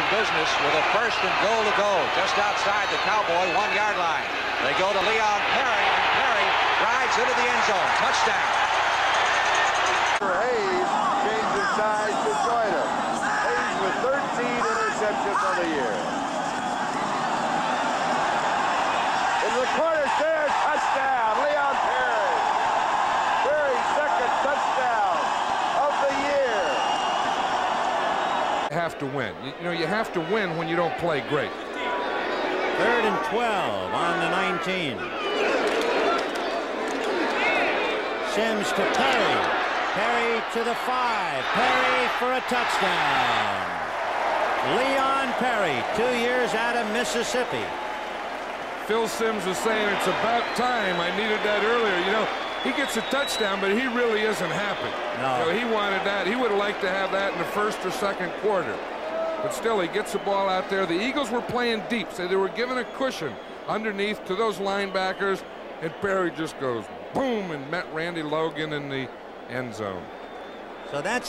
in business with a first and goal to go just outside the Cowboy one-yard line. They go to Leon Perry, and Perry drives into the end zone. Touchdown. Hayes changes sides to join. Hayes with 13 interceptions on the year. In the corner, there, touchdown, Leon Perry. Perry's second touchdown of the year. Have to win. You, you know, you have to win when you don't play great. Third and 12 on the 19. Simms to Perry. Perry to the five. Perry for a touchdown. Leon Perry, two years out of Mississippi. Phil Simms is saying it's about time. I needed that earlier. He gets a touchdown, but he really isn't happy. No. You know, he wanted that. He would have liked to have that in the first or second quarter. But still, he gets the ball out there. The Eagles were playing deep, so they were giving a cushion underneath to those linebackers, and Perry just goes boom and met Randy Logan in the end zone. So that's